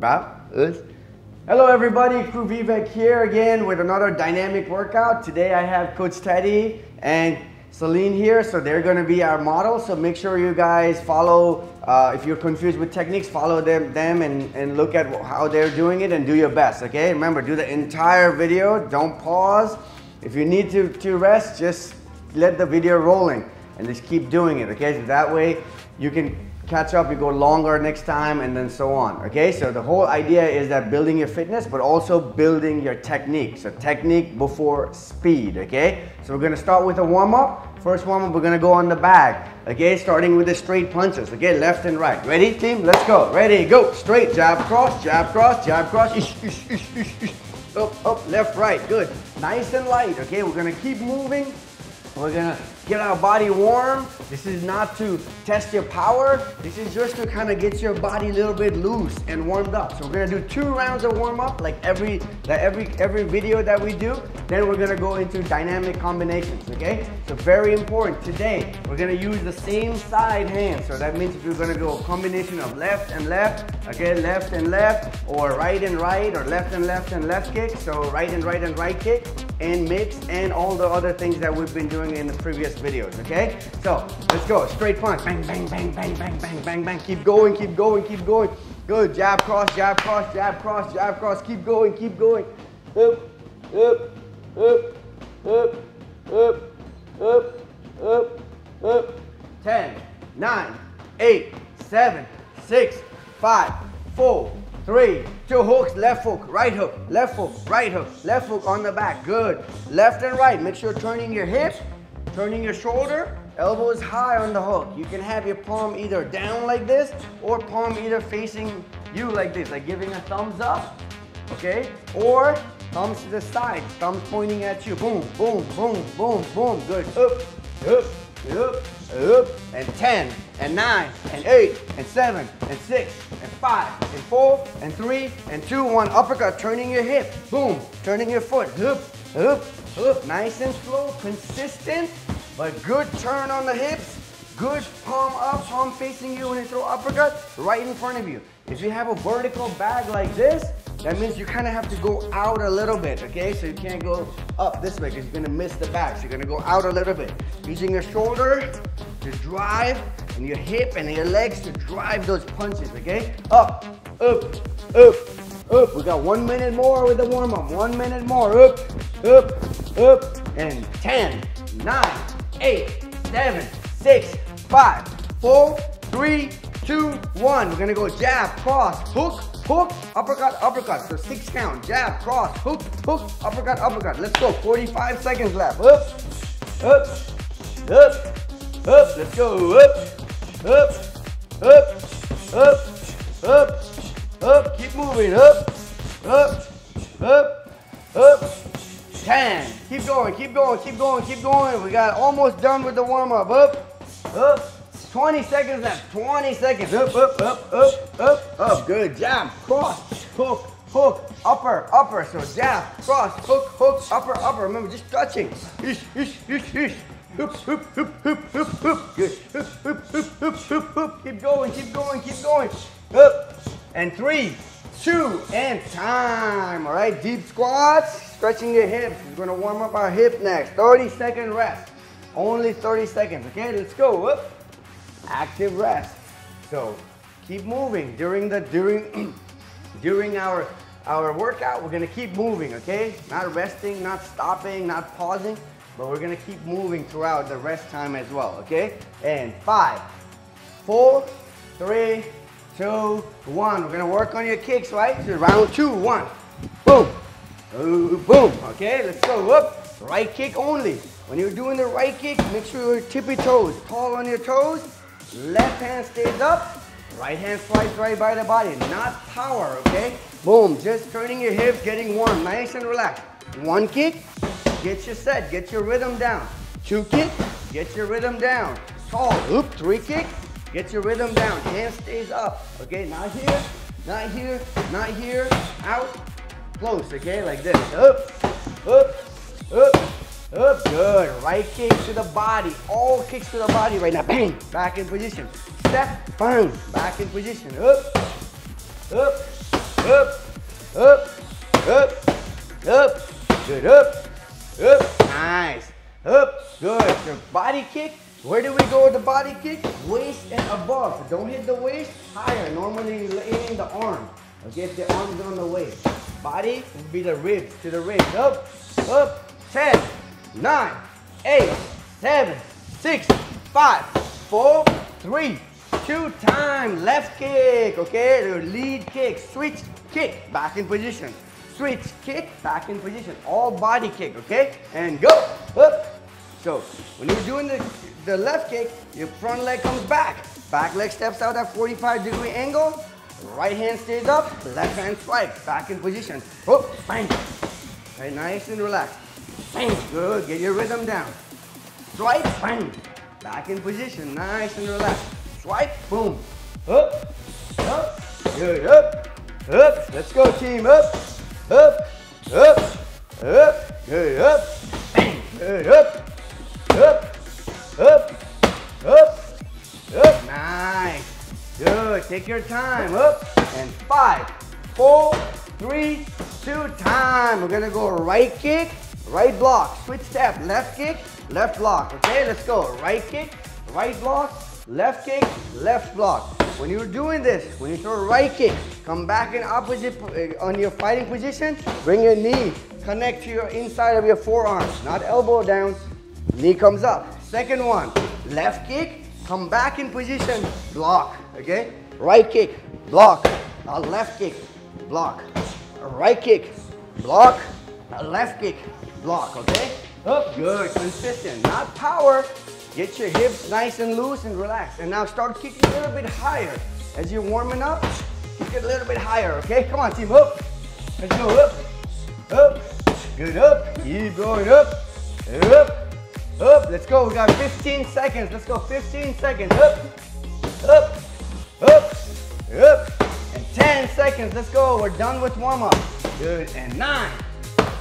About. Hello everybody, Crew Vivek here again with another dynamic workout. Today I have Coach Teddy and Celine here, so they're gonna be our models. So make sure you guys follow, uh, if you're confused with techniques, follow them, them and, and look at how they're doing it and do your best, okay? Remember, do the entire video, don't pause. If you need to, to rest, just let the video rolling and just keep doing it, okay? So that way you can catch up, you go longer next time, and then so on. Okay, so the whole idea is that building your fitness, but also building your technique. So technique before speed. Okay, so we're gonna start with a warm up. First warm up, we're gonna go on the back. Okay, starting with the straight punches. Okay, left and right. Ready, team? Let's go. Ready, go. Straight, jab, cross, jab, cross, jab, cross. Ish, ish, ish. Up, up, left, right. Good. Nice and light. Okay, we're gonna keep moving. We're gonna get our body warm. This is not to test your power. This is just to kind of get your body a little bit loose and warmed up. So we're gonna do two rounds of warm up, like every like every every video that we do. Then we're gonna go into dynamic combinations. Okay? So very important. Today we're gonna use the same side hand. So that means if you're gonna go a combination of left and left, okay, left and left, or right and right, or left and left and left kick. So right and right and right kick, and mix, and all the other things that we've been doing in the previous videos, okay? So let's go, straight punch. Bang, bang, bang, bang, bang, bang, bang, bang. Keep going, keep going, keep going. Good, jab, cross, jab, cross, jab, cross, jab, cross. Keep going, keep going. Up, up, up, up, up, up, up, up. 10, 9, 8, 7, 6, 5, 4, three, two hooks, left hook, right hook, left hook, right hook, left hook on the back, good. Left and right, make sure you're turning your hips turning your shoulder, elbow is high on the hook. You can have your palm either down like this or palm either facing you like this, like giving a thumbs up, okay? Or thumbs to the side, thumbs pointing at you, boom, boom, boom, boom, boom, good. Up, up, up, up, and 10, and 9, and 8, and 7, and 6, and 5, and 4, and 3, and 2, 1. Uppercut, turning your hip, boom, turning your foot, up, up, up. Nice and slow, consistent, but good turn on the hips. Good palm up, palm facing you when you throw uppercut, right in front of you. If you have a vertical bag like this, that means you kind of have to go out a little bit, okay? So you can't go up this way because you're gonna miss the back. So you're gonna go out a little bit. Using your shoulder to drive and your hip and your legs to drive those punches, okay? Up, up, up, up. We got one minute more with the warm up. One minute more. Up, up, up. And 10, 9, 8, 7, 6, 5, 4, 3, 2, 1. We're gonna go jab, cross, hook, hook, uppercut, uppercut. So six count. Jab, cross, hook, hook, uppercut, uppercut. Let's go. 45 seconds left. Up, up, up, up. Let's go. Up, up, up, up, up, up. Keep moving. Up, up, up, up. 10. Keep going, keep going, keep going, keep going. We got almost done with the warm up. Up, up. 20 seconds left. 20 seconds. Up, up, up, up, up, up. Good. Jab, cross, hook, hook, upper, upper. So jab, cross, hook, hook, upper, upper. Remember, just touching. Ish, ish, ish, ish. Hoop, hoop, hoop, hoop, hoop, hoop. Good. Hoop, hoop, hoop, hoop, hoop, hoop. Keep going, keep going, keep going. Up. And three, two, and time. All right, deep squats, stretching your hips. We're gonna warm up our hip next. 30 second rest. Only 30 seconds, okay? Let's go. Up active rest. So keep moving during the during during our our workout. We're gonna keep moving, okay? Not resting, not stopping, not pausing, but we're gonna keep moving throughout the rest time as well, okay? And five, four, three, two, one. We're gonna work on your kicks, right? So round two, one, boom, Ooh, boom. Okay, let's go. Up. Right kick only. When you're doing the right kick, make sure you're tippy toes, tall on your toes. Left hand stays up. Right hand slides right by the body. Not power, okay? Boom. Just turning your hips, getting warm, nice and relaxed. One kick, get your set, get your rhythm down. Two kick, get your rhythm down. Tall. Oop. Three kick, get your rhythm down. Hand stays up. Okay, not here, not here, not here. Out, close, okay? Like this. Up, up, up, up. Good. Right kick to the body. All kicks to the body right now. Bang. Back in position. Step. Boom. Back in position. Up, up, up, up, up, up, good, up, up, nice, up, good. Your body kick, where do we go with the body kick? Waist and above. Don't hit the waist, higher. Normally you're the arm. Okay, if the arm's on the waist. Body will be the ribs to the ribs. Up, up, 10, 9, 8, 7, 6, 5, 4, 3, two time left kick, okay? Lead kick, switch kick, back in position. Switch kick, back in position. All body kick, okay? And go, up. So when you're doing the, the left kick, your front leg comes back. Back leg steps out at 45 degree angle. Right hand stays up, left hand strikes, back in position. Oh, bang. Okay, nice and relaxed. Bang, good, get your rhythm down. Strike, bang. Back in position, nice and relaxed. Swipe, boom. Up, up, good, up, up. Let's go team, up, up, up, up, good, up, bang, good, up, up, up, up, up. Nice. Good, take your time, up, and five, four, three, two, time. We're gonna go right kick, right block, switch step, left kick, left block, okay? Let's go, right kick, right block, left kick, left block. When you're doing this, when you throw a right kick, come back in opposite, uh, on your fighting position, bring your knee, connect to your inside of your forearm, not elbow down, knee comes up. Second one, left kick, come back in position, block, okay? Right kick, block, a left kick, block, a right kick, block, a left kick, block, okay? Up, good, consistent, not power, Get your hips nice and loose and relaxed. And now start kicking a little bit higher. As you're warming up, kick it a little bit higher, okay? Come on, team, up. Let's go up, up, good up. Keep going up, up, up. Let's go, we got 15 seconds. Let's go, 15 seconds. Up, up, up, up. And 10 seconds, let's go. We're done with warm up. Good, and nine,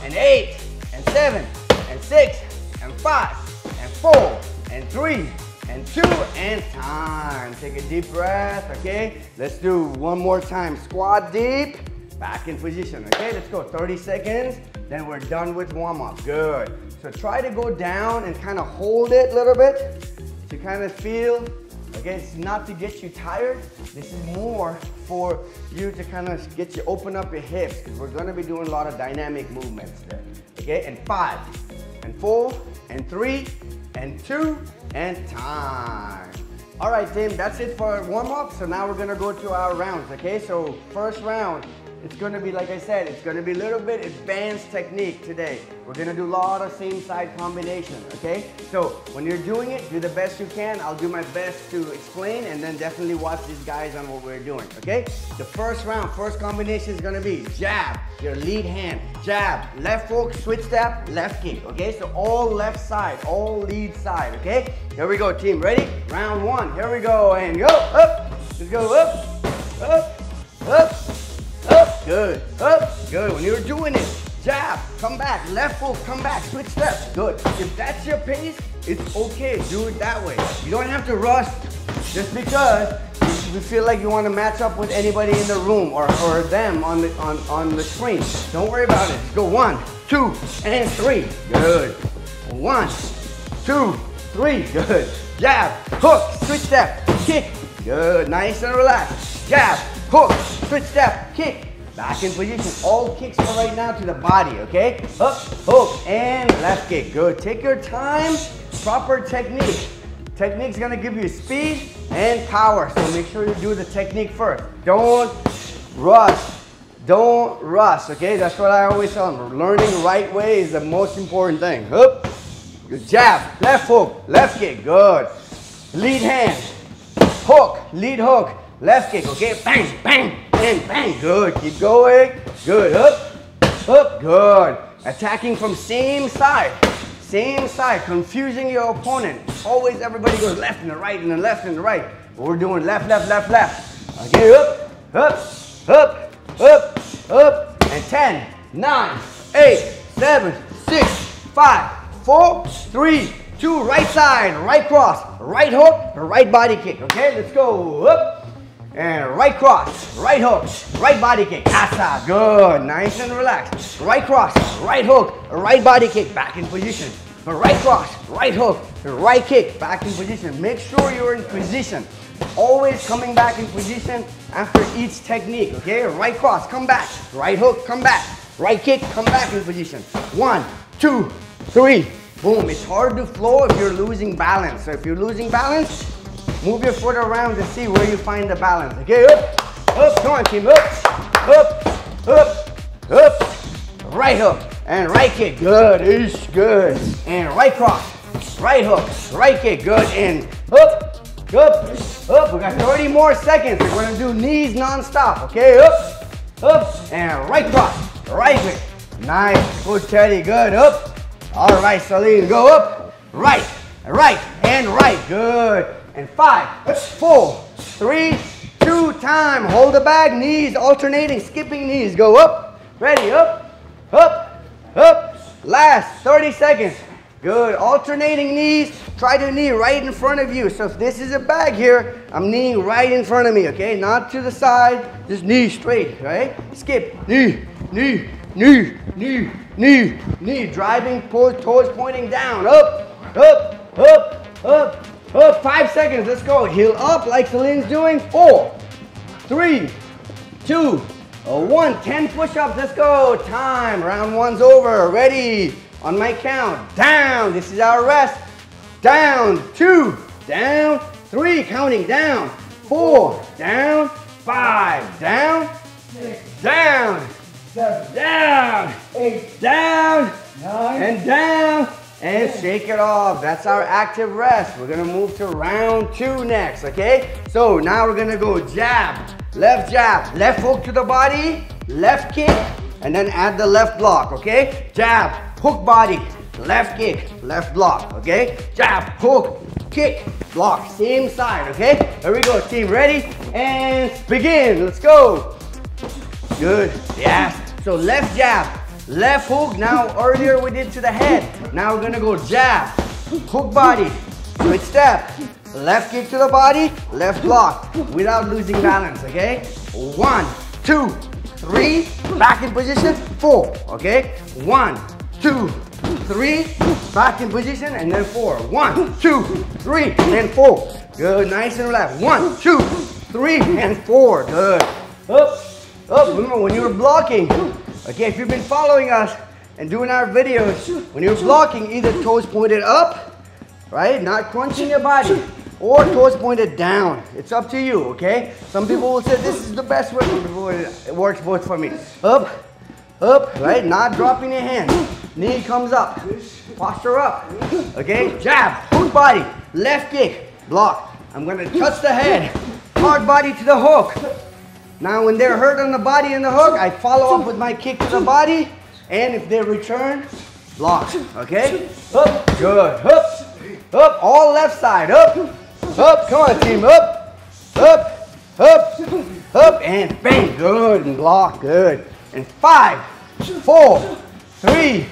and eight, and seven, and six, and five, and four, and three, and two, and time. Take a deep breath, okay? Let's do one more time. Squat deep, back in position, okay? Let's go, 30 seconds, then we're done with warm up. Good. So try to go down and kind of hold it a little bit to kind of feel, okay? It's not to get you tired. This is more for you to kind of get you open up your hips because we're gonna be doing a lot of dynamic movements there, okay? And five, and four, and three, and two, and time. All right, team, that's it for warm up. So now we're gonna go to our rounds, okay? So first round, it's gonna be, like I said, it's gonna be a little bit advanced technique today. We're gonna do a lot of same side combination, okay? So when you're doing it, do the best you can. I'll do my best to explain and then definitely watch these guys on what we're doing, okay? The first round, first combination is gonna be jab, your lead hand, jab, left hook, switch step, left kick, okay? So all left side, all lead side, okay? Here we go, team, ready? Round one, here we go, and go, up, let's go up, up, up, up, good, up, good. When you're doing it, jab, come back, left foot, come back, switch steps, good. If that's your pace, it's okay, do it that way. You don't have to rush just because you feel like you want to match up with anybody in the room or, or them on the, on, on the screen. Don't worry about it. Go one, two, and three. Good. One, two, three. Good. Jab, hook, switch step, kick. Good. Nice and relaxed. Jab, hook, switch step, kick. Back in position. All kicks for right now to the body, okay? Up, hook, and left kick. Good. Take your time. Proper technique. Technique's gonna give you speed and power, so make sure you do the technique first. Don't rush. Don't rush, okay? That's what I always tell them. Learning right way is the most important thing. Hook, good jab, left hook, left kick, good. Lead hand, hook, lead hook, left kick, okay? Bang, bang, bang, good. Keep going, good. Up, up, good. Attacking from same side. Same side, confusing your opponent. Always everybody goes left and the right and the left and the right. But we're doing left, left, left, left. Okay, up, up, up, up, up. And 10, 9, 8, 7, 6, 5, 4, 3, 2, right side, right cross, right hook, right body kick. Okay, let's go. Up, and right cross, right hook, right body kick, asa, good, nice and relaxed. Right cross, right hook, right body kick, back in position. Right cross, right hook, right kick, back in position. Make sure you're in position. Always coming back in position after each technique, okay? Right cross, come back. Right hook, come back. Right kick, come back in position. One, two, three, boom. It's hard to flow if you're losing balance. So if you're losing balance, move your foot around to see where you find the balance. Okay, up, up, come on team, up, up, up, up. Right hook and right kick, good, ish, good. And right cross, right hook, right kick, good, and up, up, up. We got 30 more seconds. We're gonna do knees non-stop, okay? Up, up, and right cross, right kick. Nice, good Teddy, good, up. All right, Celine, go up, right, right, and right, good. And five, four, three, two, time. Hold the bag, knees alternating, skipping knees. Go up, ready, up, up, up. Last 30 seconds. Good, alternating knees. Try to knee right in front of you. So if this is a bag here, I'm kneeing right in front of me, okay? Not to the side, just knee straight, right? Skip, knee, knee, knee, knee, knee, knee. Driving, toes pointing down, up, up, up, up, up. Five seconds, let's go. Heel up like Celine's doing. Four, three, two, one. Ten push-ups, let's go. Time, round one's over. Ready? On my count, down, this is our rest. Down, two, down, three, counting down, four, down, five, down, six, down, seven, down, eight, down, nine, and down, and shake it off. That's our active rest. We're gonna move to round two next, okay? So now we're gonna go jab, left jab, left hook to the body, left kick, and then add the left block, okay? Jab, hook body, left kick, left block, okay? Jab, hook, kick, block, same side, okay? Here we go, team, ready? And begin, let's go. Good, yeah. So left jab, left hook, now earlier we did to the head. Now we're gonna go jab, hook body, switch step, left kick to the body, left block, without losing balance, okay? One, two, three, back in position, four, okay? One, two, three, back in position, and then four. One, two, three, and four. Good, nice and relaxed. One, two, three, and four. Good. Up, up. Remember, when you're blocking, okay, if you've been following us and doing our videos, when you're blocking, either toes pointed up, right, not crunching your body, or toes pointed down. It's up to you, okay? Some people will say this is the best way. It works both for me. Up, up, right? Not dropping your hand. Knee comes up. Posture up. Okay? Jab, hook body, left kick, block. I'm gonna touch the head. Hard body to the hook. Now when they're hurt on the body and the hook, I follow up with my kick to the body. And if they return, block. Okay? Up, good. Up, up, all left side. Up, up, come on team. Up, up, up, up, and bang. Good, and block. Good. And five, four, three,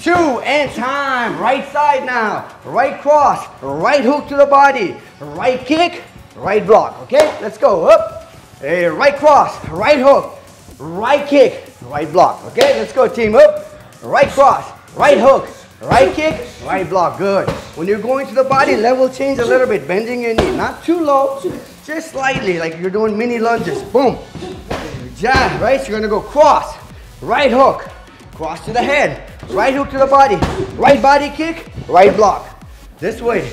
two, and time. Right side now. Right cross, right hook to the body. Right kick, right block. Okay, let's go. Up. Right cross, right hook, right kick, right block. Okay, let's go team. Up. Right cross, right hook, right kick, right block. Good. When you're going to the body, level change a little bit. Bending your knee. Not too low, just slightly, like you're doing mini lunges. Boom. Jab, right? So you're gonna go cross, right hook, cross to the head, right hook to the body, right body kick, right block. This way,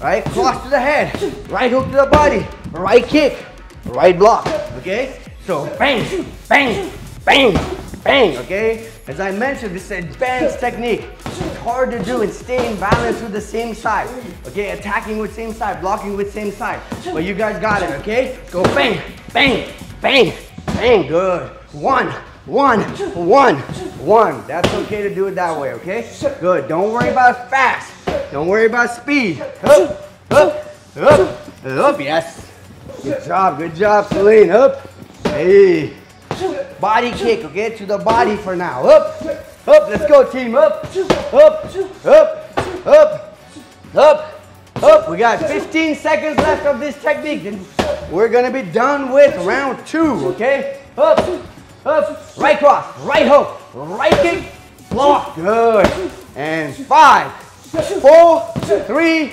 right? Cross to the head, right hook to the body, right kick, right block. Okay? So bang, bang, bang, bang. Okay? As I mentioned, this is advanced technique. It's hard to do and stay in balance with the same side. Okay? Attacking with same side, blocking with same side. But you guys got it, okay? Go bang, bang, bang, bang. Good. One, one, one, one. That's okay to do it that way, okay? Good. Don't worry about fast. Don't worry about speed. Up, up, up, up. Yes. Good job. Good job, Celine. Up. Hey. Body kick, okay? To the body for now. Up, up. Let's go, team. Up, up, up, up, up, Up, we got 15 seconds left of this technique. Then we're gonna be done with round two, okay? Up, up, right cross, right hook, right kick, block, good. And five, four, three,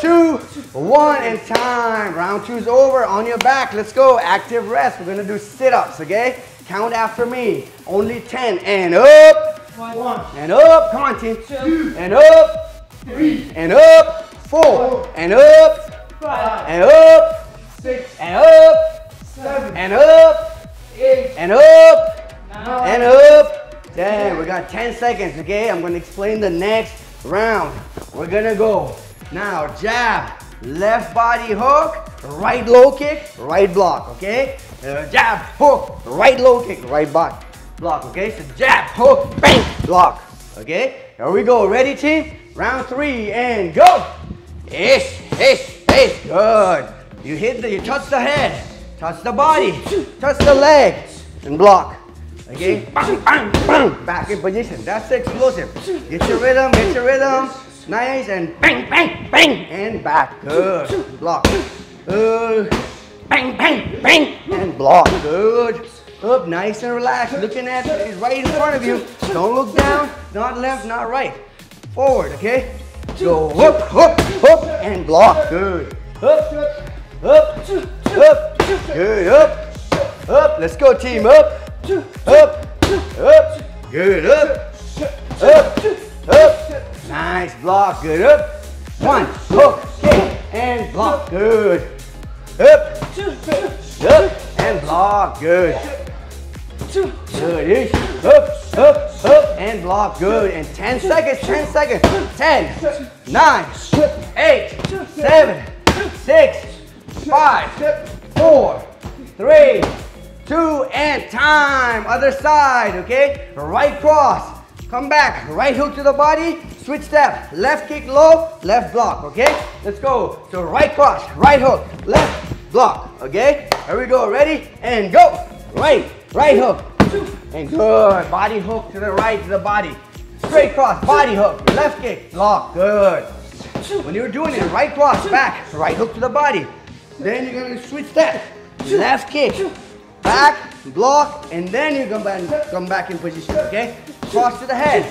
two, one, and time. Round two's over, on your back, let's go. Active rest, we're gonna do sit-ups, okay? Count after me, only 10, and up, one, and up, come on team, two, and up, three, and up, four, and up, five, and up, six, and up, seven, and up, eight, and up, nine, and up. Ten. We got 10 seconds, okay? I'm gonna explain the next round. We're gonna go. Now, jab, left body hook, right low kick, right block, okay? Uh, jab, hook, right low kick, right block. Block, okay? So jab, hook, bang, block. Okay? Here we go. Ready, team? Round three and go. Ish, ish, ish. Good. You hit the, you touch the head, touch the body, touch the legs, and block. Okay? Bang, bang, bang. Back in position. That's explosive. Get your rhythm, get your rhythm. Nice and bang, bang, bang. And back. Good. Block. Good. Bang, bang, bang. And block. Good. Up, nice and relaxed. Looking at it right in front of you. Don't look down. Not left, not right. Forward, okay? Go up, up, up, and block. Good. Up, up, up. Good. Up, up. Let's go, team. Up, up, up. Good. Up, up, up. Nice block. Good. Up. One, hook, kick, and block. Good. Up, up, and block. Good. Good. Up, up, up, and block. Good. And 10 seconds, 10 seconds. 10, 9, 8, 7, 6, 5, 4, 3, 2, and time. Other side, okay? Right cross. Come back. Right hook to the body. Switch step. Left kick low, left block, okay? Let's go. So right cross, right hook, left block, okay? Here we go. Ready? And go. Right, right hook. And good. Body hook to the right to the body. Straight cross, body hook, left kick, block. Good. When you're doing it, right cross, back, right hook to the body. Then you're gonna switch step. Left kick, back, block, and then you come back, come back in position, okay? Cross to the head,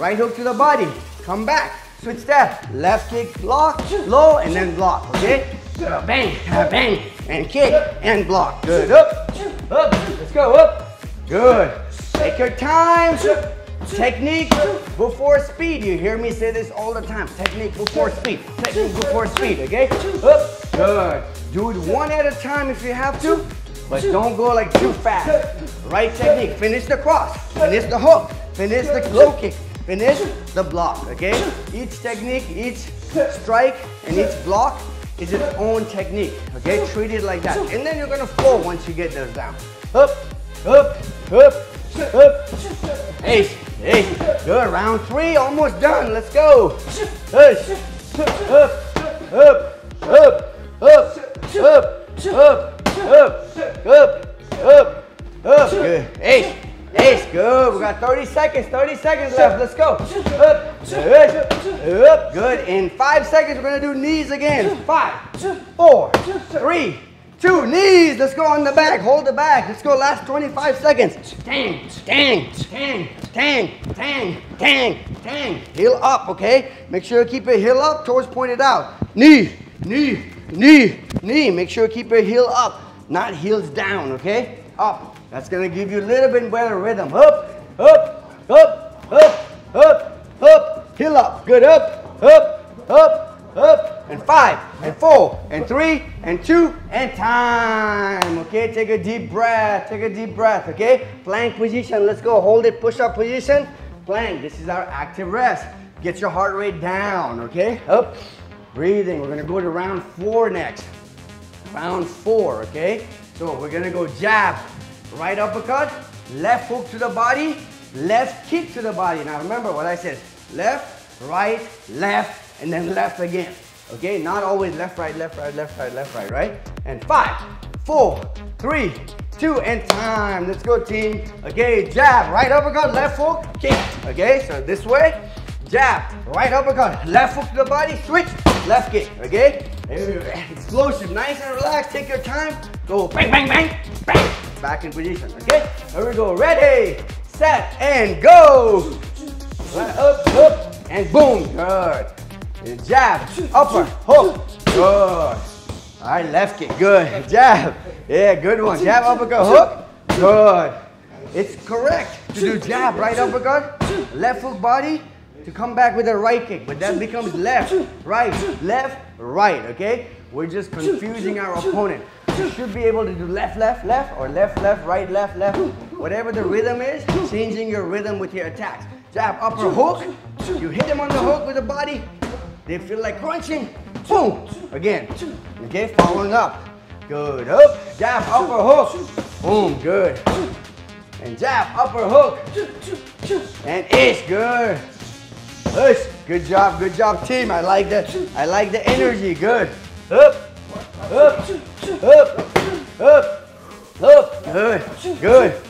right hook to the body, come back, switch step, left kick, block, low, and then block, okay? Bang, bang, and kick, and block. Good, up, up, let's go, up. Good. Take your time. Technique before speed. You hear me say this all the time. Technique before speed. Technique before speed, okay? Up. Good. Do it one at a time if you have to, but don't go like too fast. Right technique. Finish the cross. Finish the hook. Finish the low kick. Finish the block, okay? Each technique, each strike, and each block is its own technique, okay? Treat it like that. And then you're gonna flow once you get those down. Up, up, up, up. Hey, hey, good. Round three, almost done. Let's go. Push. Up, up, up, up, up, up, up, up, up, up. Good. Ace, ace, good. We got 30 seconds, 30 seconds left. Let's go. Up, up, up. Good. In five seconds, we're gonna do knees again. Five, four, three, two, knees. Let's go on the back. Hold the back. Let's go last 25 seconds. Tang, tang, tang, tang, tang, tang, tang. Heel up, okay? Make sure you keep your heel up, toes pointed out. Knee, knee, knee, knee. Make sure you keep your heel up, not heels down, okay? Up. That's gonna give you a little bit better rhythm. Up, up, up, up, up, up. Heel up. Good. Up, up, up, up and five, and four, and three, and two, and time. Okay, take a deep breath, take a deep breath, okay? Plank position, let's go. Hold it, push up position. Plank, this is our active rest. Get your heart rate down, okay? Up, breathing. We're gonna go to round four next. Round four, okay? So we're gonna go jab, right uppercut, left hook to the body, left kick to the body. Now remember what I said, left, right, left, and then left again. Okay, not always left, right, left, right, left, right, left, right, right? And five, four, three, two, and time. Let's go, team. Okay, jab, right uppercut, left hook, kick. Okay, so this way, jab, right uppercut, left hook to the body, switch, left kick, okay? Explosive, nice and relaxed, take your time. Go bang, bang, bang, bang. Back in position, okay? Here we go, ready, set, and go. Right, up, up, and boom, good. Jab, upper, hook, good. All right, left kick, good. Jab, yeah, good one. Jab, uppercut, hook, good. It's correct to do jab, right uppercut, left hook body, to come back with a right kick, but that becomes left, right, left, right, okay? We're just confusing our opponent. You should be able to do left, left, left, or left, left, right, left, left. Whatever the rhythm is, changing your rhythm with your attacks. Jab, upper hook. You hit them on the hook with the body. They feel like crunching. Boom. Again. Okay, following up. Good. Up. Jab, upper hook. Boom. Good. And jab, upper hook. And ish. Good. Good job, good job, team. I like that. I like the energy. Good. Up, up, up, up, up. Good, good,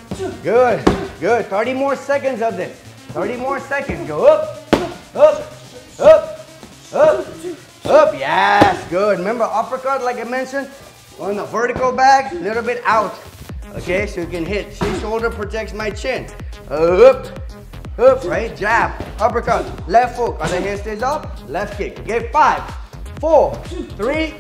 good, good. 30 more seconds of this. 30 more seconds. Go up, up, up, up, up. Yes, good. Remember uppercut, like I mentioned, on the vertical bag, a little bit out. Okay, so you can hit. Shoulder protects my chin. Up, up, right? Jab, uppercut, left hook. Other hand stays up, left kick. Okay, five, four, three,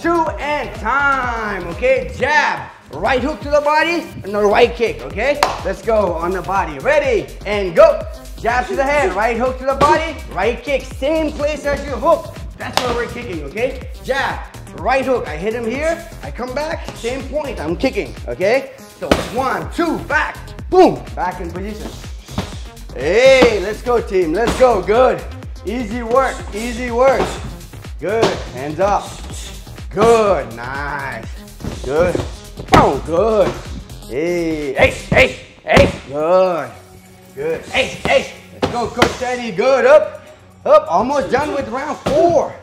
two, and time. Okay, jab, right hook to the body, and the right kick. Okay, let's go on the body. Ready, and go. Jab to the head, right hook to the body, right kick. Same place as your hook. That's where we're kicking, okay? Jab, right hook. I hit him here, I come back, same point, I'm kicking, okay? So one, two, back, boom, back in position. Hey, let's go team, let's go, good. Easy work, easy work. Good, hands up. Good, nice. Good, oh, good. Hey, hey, hey, hey, good. Good, hey, hey. Let's go, Coach Teddy, good, up, up. Almost done with round four.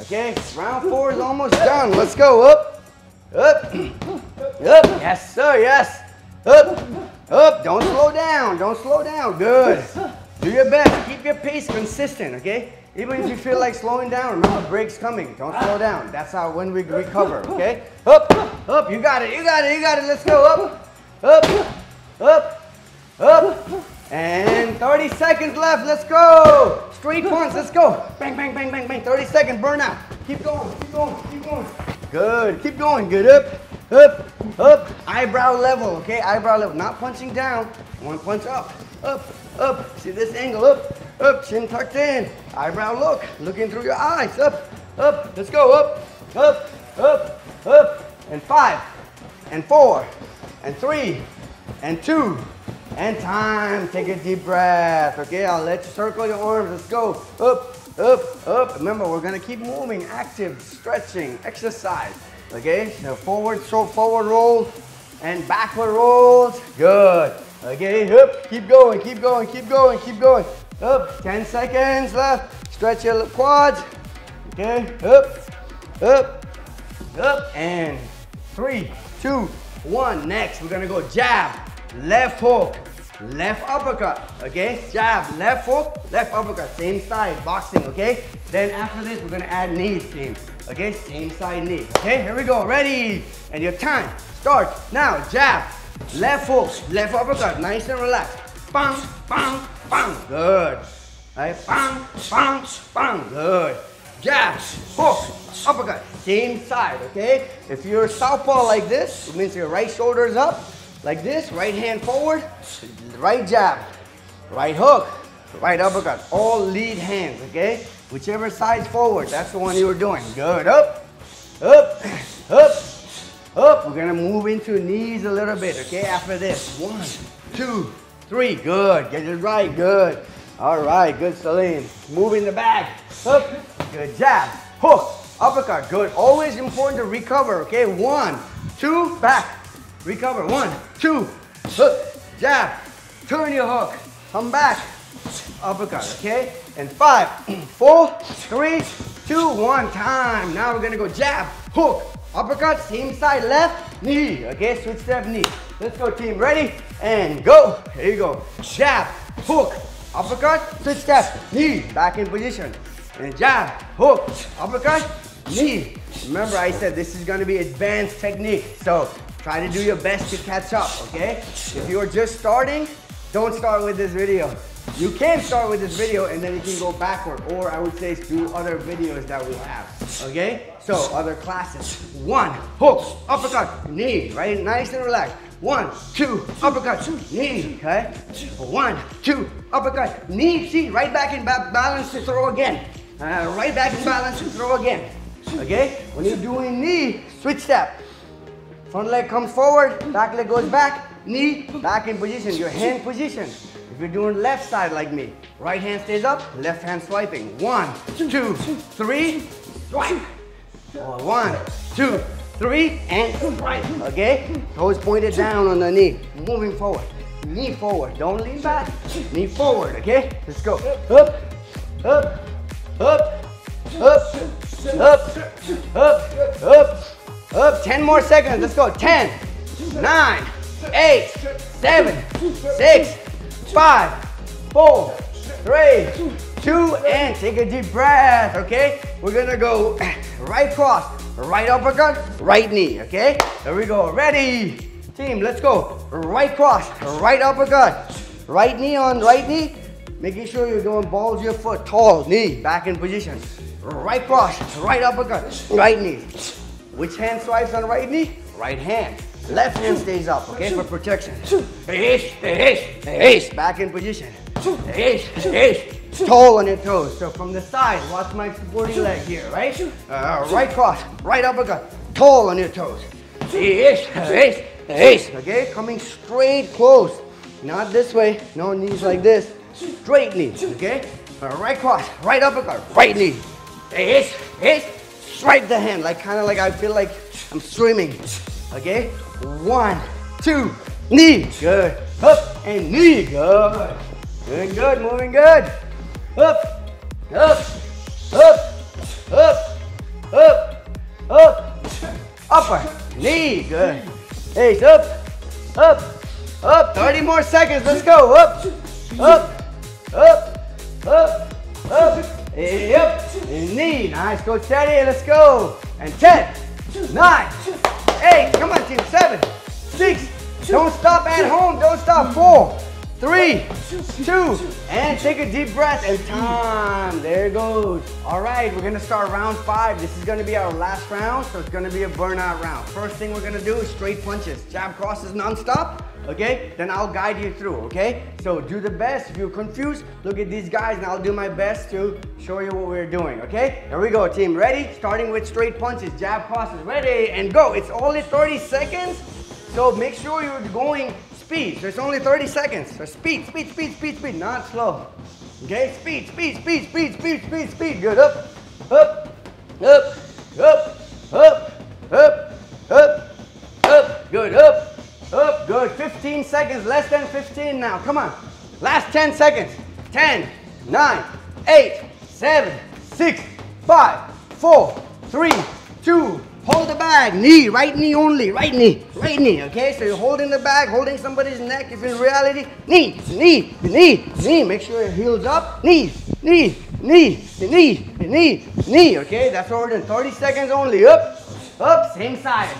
Okay, round four is almost done. Let's go, up, up, up. Yes, sir, yes. Up, up, don't slow down, don't slow down, good. Do your best, keep your pace consistent, okay? Even if you feel like slowing down, remember breaks coming, don't slow down. That's how when we recover, okay? Up, up, you got it, you got it, you got it, let's go, up, up, up, up. And 30 seconds left, let's go. Straight punch, let's go. Bang, bang, bang, bang, bang, 30 second burnout. Keep going, keep going, keep going. Good, keep going, good, up, up, up, eyebrow level, okay? Eyebrow level, not punching down. One punch up, up, up. See this angle, up, up, chin tucked in. Eyebrow look, looking through your eyes, up, up. Let's go, up, up, up, up. And five, and four, and three, and two, and time. Take a deep breath, okay? I'll let you circle your arms. Let's go, up, up, up. Remember, we're gonna keep moving, active, stretching, exercise. Okay, so forward, so forward rolls and backward rolls. Good. Okay, up, keep going, keep going, keep going, keep going. Up, 10 seconds left. Stretch your quads. Okay, up, up, up, and three, two, one. Next, we're gonna go jab, left hook, left uppercut, okay? Jab, left hook, left uppercut, same side, boxing, okay? Then after this, we're gonna add knees, team. Okay, same side knee. Okay, here we go. Ready? And your time starts now. Jab, left hook, left uppercut. Nice and relaxed. Bang, bang, bang. Good. Right? Bang, bang, bang. Good. Jab, hook, uppercut. Same side, okay? If you're southpaw like this, it means your right shoulder is up. Like this, right hand forward, right jab, right hook, right uppercut. All lead hands, okay? Whichever side's forward, that's the one you were doing. Good, up, up, up, up. We're gonna move into knees a little bit, okay? After this, one, two, three, good. Get it right, good. All right, good, Celine. Moving the bag, up, good jab, hook, uppercut, good. Always important to recover, okay? One, two, back, recover, one, two, hook, jab, turn your hook, come back, uppercut, okay? And five, four, three, two, one, time. Now we're gonna go jab, hook, uppercut, same side, left, knee, okay? Switch step, knee. Let's go, team. Ready? And go. Here you go. Jab, hook, uppercut, switch step, knee. Back in position. and jab, hook, uppercut, knee. Remember I said this is gonna be advanced technique, so try to do your best to catch up, okay? If you're just starting, don't start with this video. You can start with this video and then you can go backward, or I would say do other videos that we have, okay? So other classes. One, hook, uppercut, knee, right? Nice and relaxed. One, two, uppercut, knee, okay? One, two, uppercut, knee, see, right back in ba balance to throw again. Uh, right back in balance to throw again, okay? When you're doing knee, switch step. Front leg comes forward, back leg goes back, knee, back in position, your hand position. If you're doing left side like me, right hand stays up, left hand swiping. One, two, three, swipe. One, two, three, and swipe. Okay? Toes pointed down on the knee. Moving forward. Knee forward. Don't lean back. Knee forward. Okay? Let's go. Up, up, up, up, up, up, up, up. Ten more seconds. Let's go. Ten, nine, eight, seven, six, five, four, three, two, and take a deep breath, okay? We're gonna go right cross, right uppercut, right knee, okay? There we go, ready? Team, let's go. Right cross, right uppercut, right knee on right knee, making sure you're going balls your foot, tall, knee, back in position. Right cross, right uppercut, right knee. Which hand swipes on right knee? Right hand. Left hand stays up, okay, for protection. Back in position. Toe on your toes. So from the side, watch my supporting leg here, right? Uh, right cross, right uppercut, toe on your toes. Okay? Coming straight close. Not this way, no knees like this. Straight knee, okay? Uh, right cross, right uppercut, right knee. Swipe the hand, like kind of like I feel like I'm swimming, okay? One, two, knee, good. Up and knee, good. Doing good, moving good. Up, up, up, up, up, up, upper, knee, good. Ace, up, up, up. 30 more seconds, let's go. Up, up, up, up, up, up, knee. Nice, go steady, let's go. And 10, 9, eight, come on team, seven, six, don't stop at home, don't stop, four, three, two, and take a deep breath and time, there it goes. All right, we're gonna start round five. This is gonna be our last round, so it's gonna be a burnout round. First thing we're gonna do is straight punches, jab crosses non-stop, okay? Then I'll guide you through, okay? So do the best. If you're confused, look at these guys and I'll do my best to show you what we're doing, okay? Here we go, team. Ready? Starting with straight punches, jab crosses. Ready and go. It's only 30 seconds, so make sure you're going speed. So it's only 30 seconds. So speed, speed, speed, speed, speed, not slow. Okay? Speed, speed, speed, speed, speed, speed, speed. Good. Up, up, up, up, up, up, up, up. Good. Up. Up, good. 15 seconds, less than 15 now. Come on. Last 10 seconds. 10, 9, 8, 7, 6, 5, 4, 3, 2, hold the bag. Knee, right knee only, right knee, right knee, okay? So you're holding the bag, holding somebody's neck. If in reality, knee, knee, knee, knee. Make sure your heels up. Knee, knee, knee, knee, knee, knee, okay? That's what we're doing. 30 seconds only. Up, up, same side.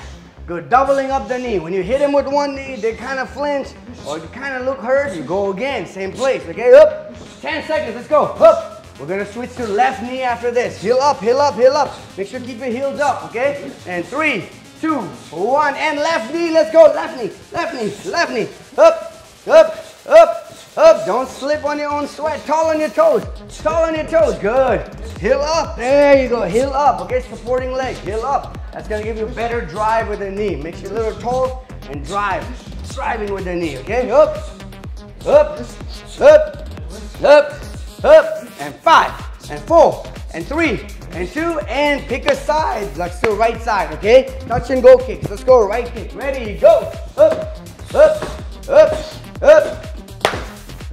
Good, doubling up the knee. When you hit him with one knee, they kind of flinch or you kind of look hurt, you go again, same place, okay? Up, 10 seconds, let's go, up. We're gonna switch to left knee after this. Heel up, heel up, heel up. Make sure keep your heels up, okay? And three, two, one, and left knee, let's go. Left knee, left knee, left knee. Up, up, up, up. Don't slip on your own sweat. Tall on your toes, tall on your toes. Good. Heel up, there you go. Heel up, okay? Supporting leg, heel up. That's gonna give you a better drive with the knee. Makes you a little tall and drive. Driving with the knee, okay? Up, up, up, up, up, and five, and four, and three, and two, and pick a side. Let's do right side, okay? Touch and go kicks. Let's go, right kick. Ready, go. Up, up, up, up,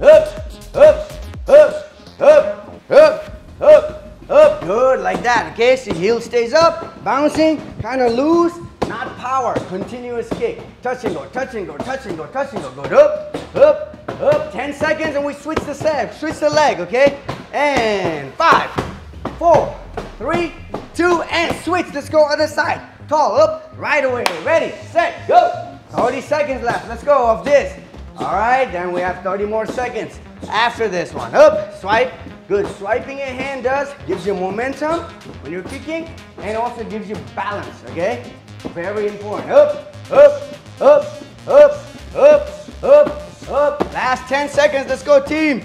up, up, up, up, up, up, up. Good, like that, okay? So heel stays up, bouncing, kind of loose, not power. Continuous kick. Touch and go, touch and go, touch and go, touch and go. Good, up, up, up. 10 seconds and we switch the leg, switch the leg, okay? And five, four, three, two, and switch. Let's go other side. Tall, up, right away. Ready, set, go. 30 seconds left. Let's go of this. All right, then we have 30 more seconds after this one. Up, swipe. Good. Swiping your hand does, gives you momentum when you're kicking, and also gives you balance, okay? Very important. Up, up, up, up, up, up, up. Last 10 seconds. Let's go, team.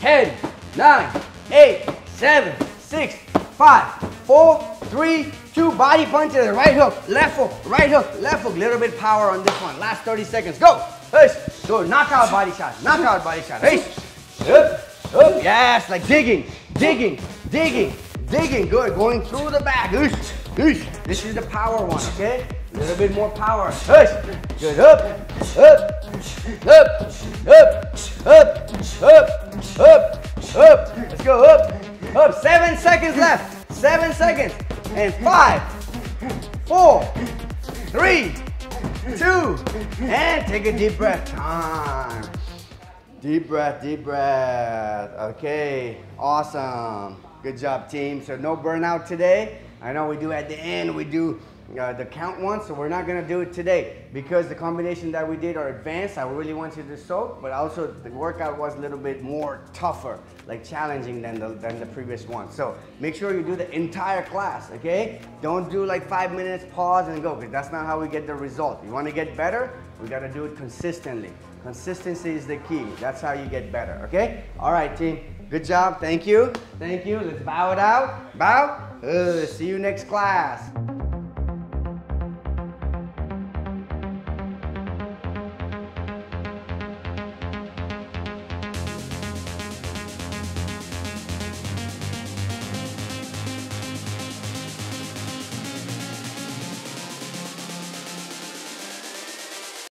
10, 9, 8, 7, 6, 5, 4, 3, 2. Body punches. Right hook, left hook, right hook, left hook. Little bit power on this one. Last 30 seconds. Go. Hey. Go. Knockout body shot. Knockout body shot. Hey. Up, up. Yes. Like digging, digging, digging, digging. Good. Going through the back. This is the power one, okay? A little bit more power. Good. Up, up, up, up, up, up, up, up. Let's go up, up. Seven seconds left. Seven seconds. And five, four, three, two, and take a deep breath. Time. Deep breath, deep breath. Okay, awesome. Good job, team. So no burnout today. I know we do at the end, we do uh, the count one, so we're not gonna do it today because the combination that we did are advanced. I really want you to soak, but also the workout was a little bit more tougher, like challenging than the, than the previous one. So make sure you do the entire class, okay? Don't do like five minutes, pause and go, because that's not how we get the result. You wanna get better, we gotta do it consistently. Consistency is the key. That's how you get better, okay? All right, team. Good job. Thank you. Thank you. Let's bow it out. Bow. Uh, see you next class.